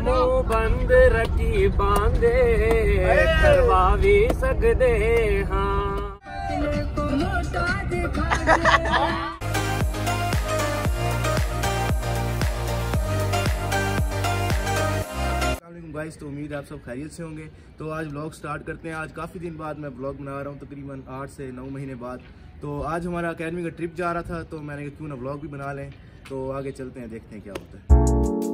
मुँह बंद रखी बांधे करवा भी सकते हाँ गाइस तो उम्मीद है आप सब खैरियत से होंगे। तो आज ब्लॉग स्टार्ट करते हैं। आज काफ़ी दिन बाद मैं ब्लॉग बना रहा हूँ तकरीबन तो आठ से नौ महीने बाद। तो आज हमारा अकेडमी का ट्रिप जा रहा था तो मैंने कहा क्यों ना ब्लॉग भी बना लें। तो आगे चलते हैं देखते हैं क्या होता है।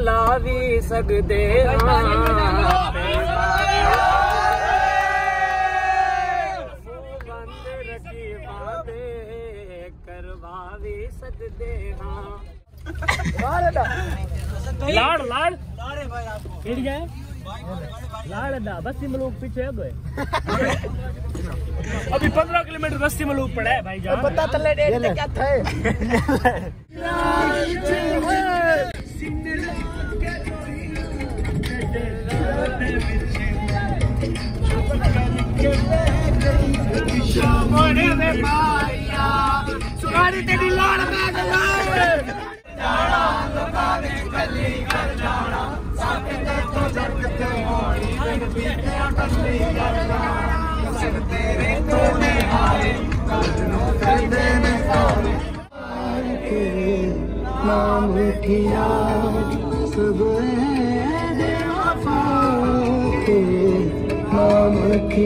ਲਾ ਵੀ ਸਕਦੇ ਹਾਂ ਮੂੰਹ ਬੰਦ ਰੱਖੀ ਬਾਂਧੇ ਕਰਵਾ ਵੀ ਸਕਦੇ ਹਾਂ लाड़ लाड़ हिट गए लाड़ अड्डा बस्ती मलूक पीछे गए अभी पंद्रह किलोमीटर बस्ती मलूक पड़ा है भाई जान पता तले क्या था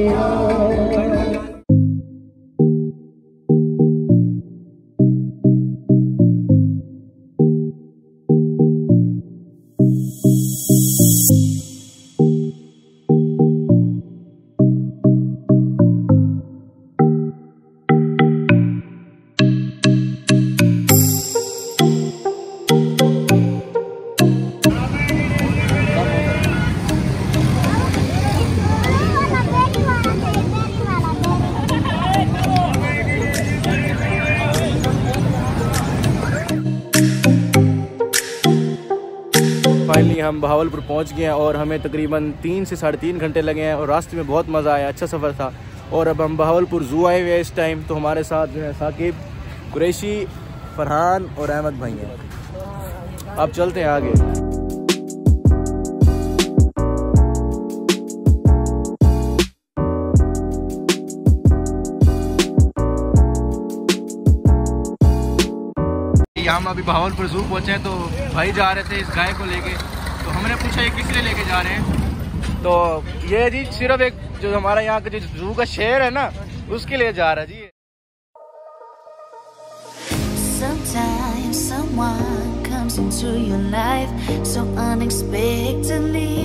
फाइनली हम बहावलपुर पहुँच गए हैं और हमें तकरीबन तीन से साढ़े तीन घंटे लगे हैं और रास्ते में बहुत मज़ा आया अच्छा सफ़र था। और अब हम बहावलपुर जू आए हुए हैं इस टाइम तो हमारे साथ जो है साकिब, कुरैशी, फरहान और अहमद भाई हैं। अब चलते हैं आगे। हम अभी बहावलपुर जू पहुँचे हैं तो भाई जा रहे थे इस गाय को लेके। तो हमने पूछा ये किस लिए लेके जा रहे हैं तो ये जी सिर्फ़ एक जो हमारा यहाँ का जो जू का शेर है ना उसके लिए जा रहा है जी Sometimes someone into your life so unexpectedly.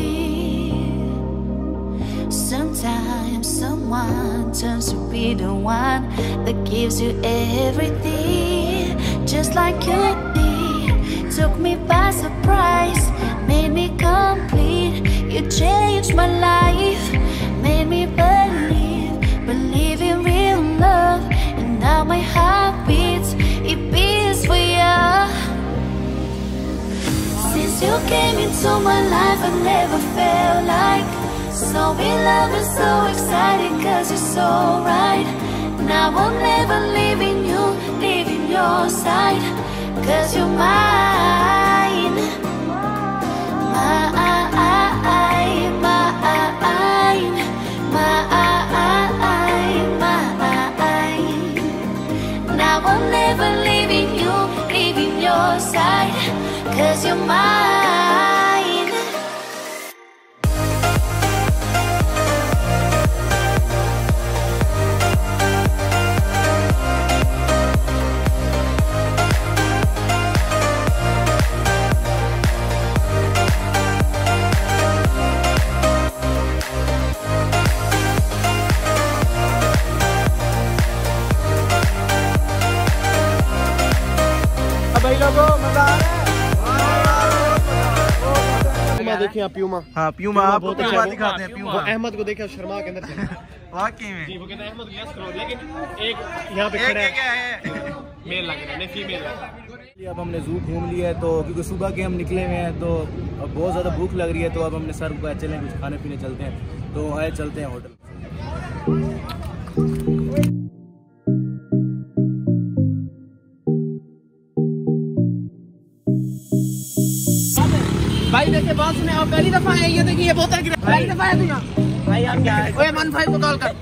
Sometimes someone turns to be the one that gives you everything, just like you did. Took me by surprise, made me complete. You changed my life, made me believe, believe in real love, and now my heart beats. It beats for you. Since you came into my life, I never felt like so in love and so excited cause you're so right. Now I'm never leaving you, leaving your side cause you're mine. I. eyes. देखिए आप Puma? हाँ Puma आप बहुत अच्छा दिखाते हैं Puma. Ahmad को देखा शर्मा के अंदर वाकई में। जी वो कहते हैं अहमद यस करो लेकिन एक यहाँ पे खड़ा है। मेल लग रहा है फीमेल है। अब हमने जू घूम लिया है तो क्योंकि सुबह के हम निकले हुए हैं तो अब बहुत ज़्यादा भूख लग रही है तो अब हमने सर को चलें कुछ खाने पीने चलते हैं। तो आए चलते हैं होटल। भाई देखिए बात सुने आप पहली दफ़ा है ये देखिए ये बोतल गिरा पहली दफ़ा है तुझे भाई आप क्या है? ओए मन भाई को कॉल कर।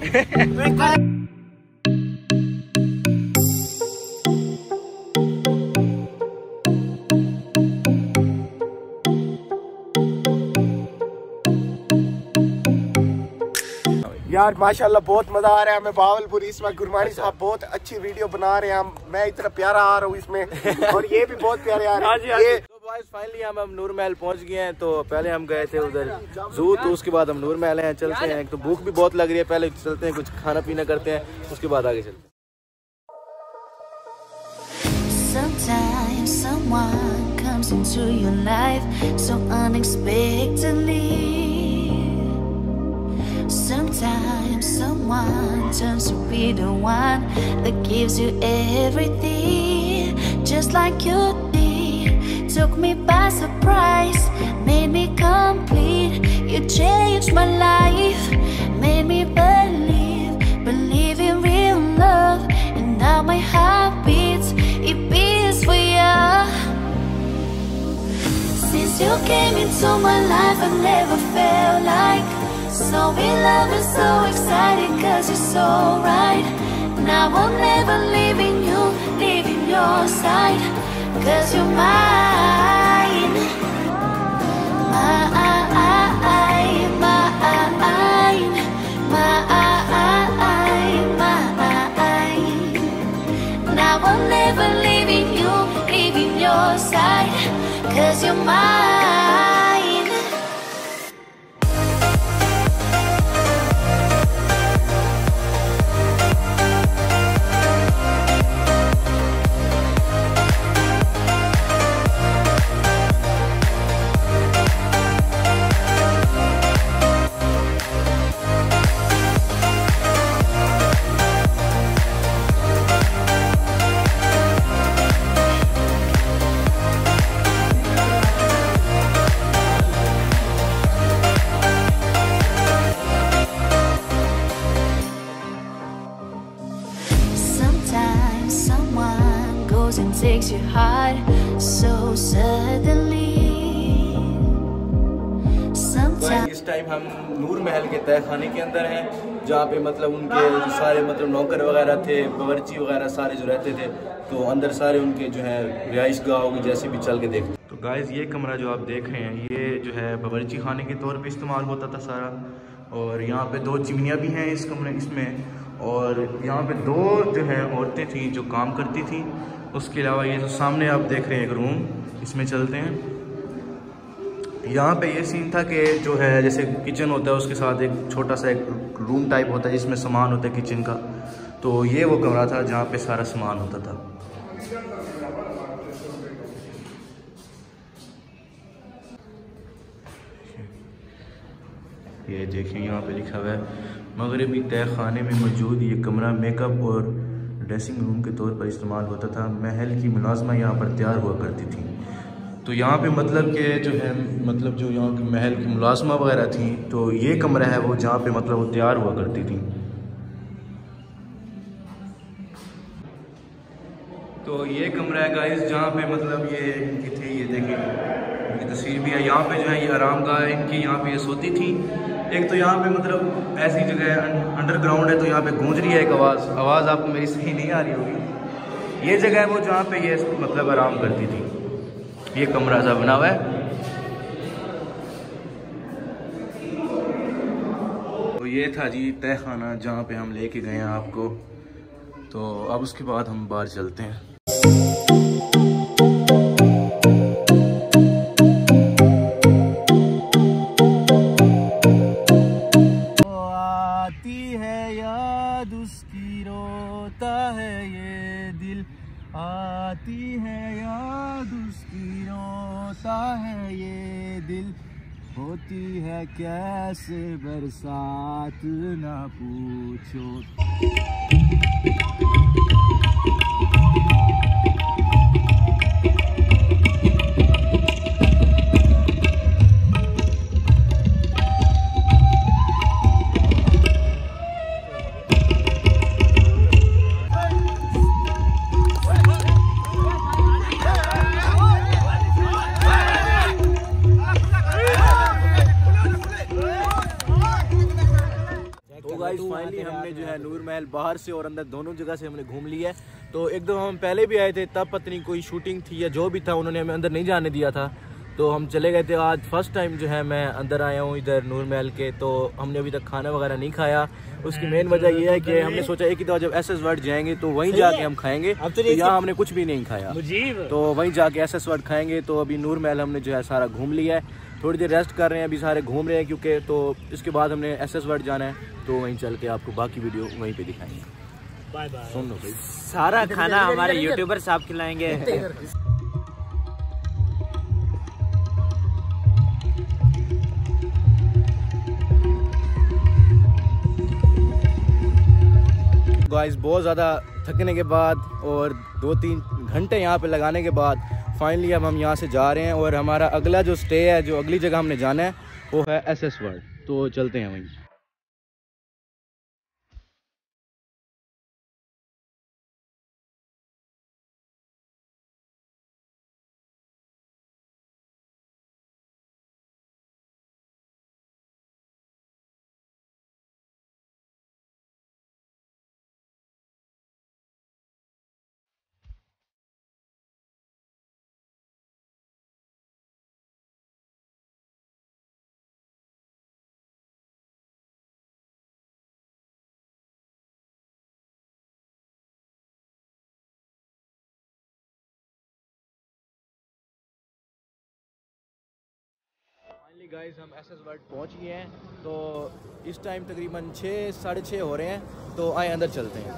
यार माशाल्लाह बहुत मज़ा आ रहा है हमें बावलपुर इस वक्त। गुरमानी साहब बहुत अच्छी वीडियो बना रहे हैं मैं इतना प्यारा आ रहा हूँ इसमें और ये भी बहुत प्यारे आ रहे हैं। ये तो बॉयज़ फाइनली हम हम नूर महल पहुँच गए हैं तो पहले हम गए थे उधर जू तो उसके बाद हम नूर महल हैं चलते हैं तो भूख भी बहुत लग रही है पहले चलते हैं कुछ खाना पीना करते हैं उसके बाद आगे चलते हैं Sometimes someone turns to be the one that gives you everything, just like you. Took me by surprise, made me complete. You changed my life, made me believe, believe in real love. And now my heart beats, it beats for you. Since you came into my life, I've never felt like so in love and so excited cause you're so right. Now I'm never leaving you, leaving your side cause you're mine. Mine, mine, mine, mine. Now I'm never you, you're mine. जहाँ पे मतलब उनके जो सारे मतलब नौकर वगैरह थे, बावर्ची वगैरह सारे जो रहते थे तो अंदर सारे उनके जो है रिहाइश गाह होगी जैसे भी चल के देख तो गाइस ये कमरा जो आप देख रहे हैं, ये जो है बावर्ची खाने के तौर पर इस्तेमाल होता था सारा। और यहाँ पे दो चिमनियाँ भी हैं इस कमरे, इसमें। और यहाँ पे दो जो है औरतें थी जो काम करती थी। उसके अलावा ये जो सामने आप देख रहे हैं एक रूम इसमें चलते हैं। यहाँ पे ये सीन था कि जो है जैसे किचन होता है, उसके साथ एक छोटा सा एक रूम टाइप होता है, जिसमें सामान होता है किचन का। तो ये वो कमरा था जहाँ पे सारा सामान होता था। ये देखें, यहाँ पे लिखा हुआ है, मगरबी तय खाने में मौजूद ये कमरा मेकअप और ड्रेसिंग रूम के तौर पर इस्तेमाल होता था। महल की मुलाजमा यहाँ पर तैयार हुआ करती थी। तो यहाँ पे मतलब के जो है मतलब जो यहाँ के महल की मुलाजमा वगैरह थी तो ये कमरा है वो जहाँ पे मतलब वो तैयार हुआ करती थी। तो ये कमरा है गाइस जहाँ पे मतलब ये इनकी थी, ये देखिए, इनकी तस्वीर भी है। यहाँ पे जो है, ये आराम गाह इनकी यहाँ पे ये सोती थी। एक तो यहाँ पे मतलब ऐसी जगह है अंडरग्राउंड है तो यहाँ पे गूंज रही है एक आवाज़। आवाज़ आपको मेरी सही नहीं आ रही होगी। ये जगह है वो जहाँ पे ये मतलब आराम करती थी। ये कमरा सा बना हुआ है। तो ये था जी तय खाना जहाँ पे हम लेके गए हैं आपको। तो अब उसके बाद हम बाहर चलते हैं। आती है याद उसकी रोता है ये दिल। होती है कैसे बरसात ना पूछो। फाइनली जो है नूर महल बाहर से और अंदर दोनों जगह से हमने घूम लिया है। तो एक दो हम पहले भी आए थे तब पत्नी कोई शूटिंग थी या जो भी था उन्होंने हमें अंदर नहीं जाने दिया था। तो हम चले गए थे आज फ़र्स्ट टाइम जो है मैं अंदर आया हूँ इधर नूर महल के। तो हमने अभी तक खाना वगैरह नहीं खाया। उसकी मेन वजह यह है कि हमने सोचा एक ही दफ़ा जब एस एस वर्ड जाएँगे तो वहीं जाके हम खाएँगे। तो यहाँ हमने कुछ भी नहीं खाया। तो वहीं जाके एस एस वर्ड खाएँगे तो अभी नूर महल हमने जो है सारा घूम लिया है। थोड़ी देर रेस्ट कर रहे हैं अभी सारे घूम रहे हैं क्योंकि तो इसके बाद हमने एस एस वर्ड जाना है तो वहीं चल के आपको बाकी वीडियो वहीं पे दिखाएँगे। बाय बाय सुन लो भाई। सारा खाना हमारे यूट्यूबर साहब खिलाएँगे। गाइस बहुत ज़्यादा थकने के बाद और दो तीन घंटे यहाँ पे लगाने के बाद फाइनली अब हम यहाँ से जा रहे हैं और हमारा अगला जो स्टे है, जो अगली जगह हमने जाना है, वो है एस एस वर्ल्ड तो चलते हैं वहीं। फाइनली गाइस हम एस एस वर्ल्ड पहुँच गए हैं। तो इस टाइम तकरीबन छः, साढ़े छः हो रहे हैं। तो आए, अंदर चलते हैं।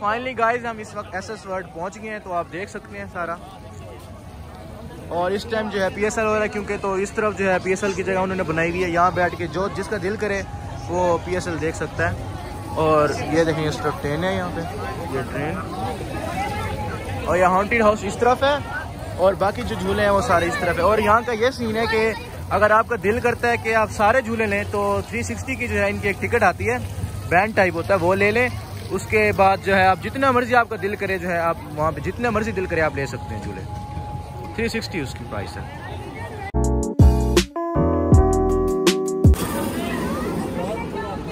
फाइनली गाइज़ हम इस वक्त एस एस वर्ल्ड पहुँच गए हैं। तो आप देख सकते हैं सारा। और इस टाइम जो है पी एस एल हो रहा है, क्योंकि तो इस तरफ़ जो है पी एस एल की जगह उन्होंने बनाई हुई है। यहाँ बैठ के जो, जिसका दिल करे वो पी एस एल देख सकता है। और ये देखें इस तरफ़ ट्रेन है यहाँ पे। ये ट्रेन और ये हॉन्टेड हाउस इस तरफ़ है और बाकी जो झूले हैं वो सारे इस तरफ़ है। और यहाँ का ये सीन है कि अगर आपका दिल करता है कि आप सारे झूले लें तो 360 की जो है इनकी एक टिकट आती है। बैंड टाइप होता है वो ले लें। उसके बाद जो है आप जितना मर्ज़ी आपका दिल करे जो है आप वहाँ पे जितना मर्ज़ी दिल करे आप ले सकते हैं झूले। 360 उसकी प्राइस है।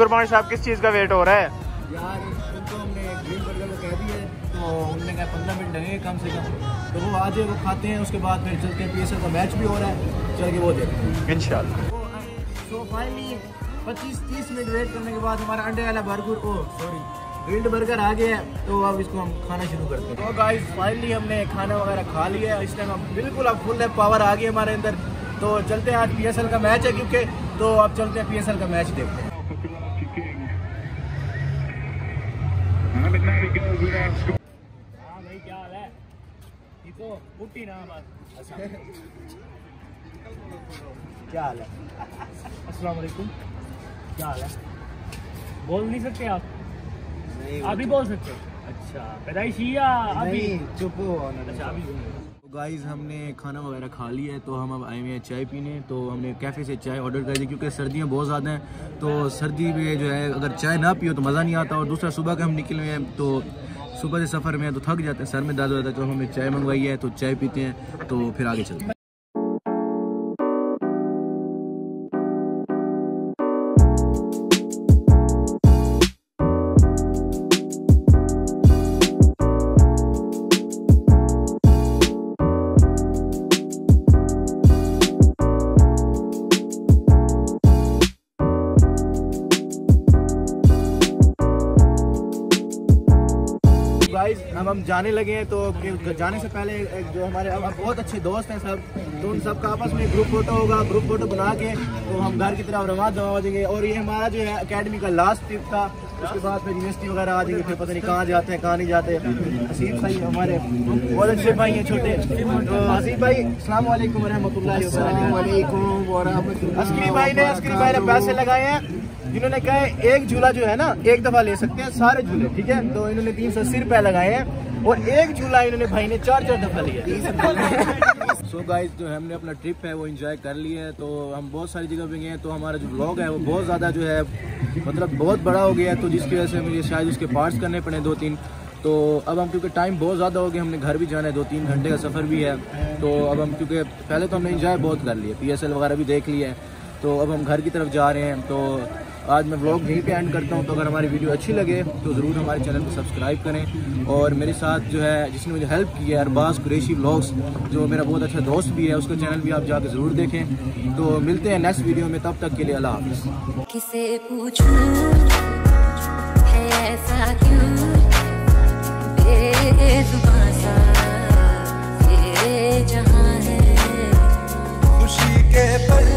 गुरबानी साहब किस चीज़ का वेट हो रहा है? यार उनको हमने ग्रीन बर्गर को कह तो उन्होंने कहा पंद्रह मिनट लगेंगे कम से कम। तो वो आज वो खाते हैं उसके बाद फिर चलते हैं पीएसएल का मैच भी हो रहा है चल के वो देखते हैं। इंशाल्लाह। तो फाइनली पच्चीस तीस मिनट वेट करने के बाद हमारा अंडे वाला burger oh sorry grilled burger आ गया है तो अब इसको हम खाना शुरू करते हैं। तो गाइस फाइनली हमने खाना वगैरह खा लिया है इस टाइम हम बिल्कुल अब फुल है पावर आ गई हमारे अंदर। तो चलते हैं आज पीएसएल का मैच है क्योंकि तो अब चलते हैं पीएसएल का मैच देखते हैं। क्या हाल है क्या हाल है अस्सलाम वालेकुम क्या हाल है बोल नहीं सकते आप अभी बोल सकते अच्छा पैदाइशी अभी चुप अच्छा अभी गाइस हमने खाना वगैरह खा लिया है तो हम अब आए हुए हैं चाय पीने। तो हमने कैफ़े से चाय ऑर्डर कर दी, क्योंकि सर्दियाँ बहुत ज़्यादा हैं। तो सर्दी में जो है, अगर चाय ना पियो तो मज़ा नहीं आता, और दूसरा सुबह के हम निकले हुए हैं तो सुबह से सफ़र में है तो थक जाते हैं, सर में दर्द होता है तो हमने चाय मंगवाई है तो चाय पीते हैं तो फिर आगे चलते हैं। अब हम जाने लगे हैं तो जाने से पहले जो हमारे अब बहुत अच्छे दोस्त हैं सब। तो उन सबका आपस में ग्रुप फ़ोटो होगा ग्रुप फ़ोटो बना के तो हम घर की तरफ़ रवा दवा देंगे। और ये हमारा जो है अकेडमी का लास्ट ट्रिप था। उसके बाद फिर यूनिवर्सिटी वगैरह आ जाएँगे फिर पता नहीं कहाँ जाते हैं कहाँ नहीं जाते हसीब भाई हमारे बहुत अच्छे भाई हैं छोटे। तो हसीब भाई अस्सलाम वालेकुम रहमतुल्लाहि अस्करी भाई ने अस्करी भाई ने पैसे लगाए हैं। जिन्होंने कहा है एक झूला जो है ना एक दफ़ा ले सकते हैं सारे झूले ठीक है? तो इन्होंने तीन सौ अस्सी रुपए लगाए हैं और एक झूला इन्होंने भाई ने चार चार दफ़ा लिया। सो गाइस जो हमने अपना ट्रिप है, वो एंजॉय कर लिया है। तो हम बहुत सारी जगह पे गए हैं। तो हमारा जो ब्लॉग है, वो बहुत ज़्यादा जो है मतलब बहुत बड़ा हो गया है। तो जिसकी वजह से मुझे शायद उसके पार्ट्स करने पड़े दो तीन तो अब हम, क्योंकि टाइम बहुत ज़्यादा हो गया, हमने घर भी जाना है। दो तीन घंटे का सफ़र भी है। तो अब हम, क्योंकि पहले तो हमने इंजॉय बहुत कर लिया पी वगैरह भी देख लिया है। तो अब हम घर की तरफ़ जा रहे हैं। तो आज मैं ब्लॉग यहीं पे एंड करता हूँ तो अगर हमारी वीडियो अच्छी लगे तो ज़रूर हमारे चैनल को सब्सक्राइब करें। और मेरे साथ जो है जिसने मुझे हेल्प की है अरबाज कुरेशी ब्लॉग्स जो मेरा बहुत अच्छा दोस्त भी है उसका चैनल भी आप जाकर ज़रूर देखें। तो मिलते हैं नेक्स्ट वीडियो में तब तक के लिए अल्लाह जहाँ है। खुशी के पल